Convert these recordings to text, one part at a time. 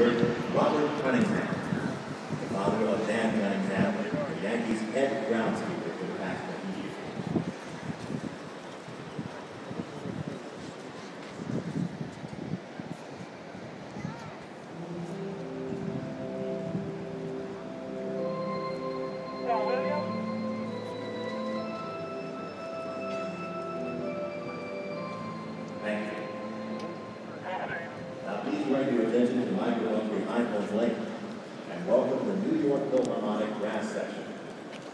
Robert Cunningham, the father of Dan Cunningham, the Yankees' head groundskeeper for the past 20 years. Now, William, direct your attention to microphones behind home plate and welcome the New York Philharmonic Brass Section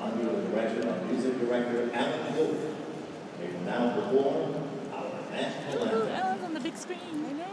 under the direction of music director Alan Wolf. They will now perform our national Ooh, anthem. Ellen's on the big screen. I know.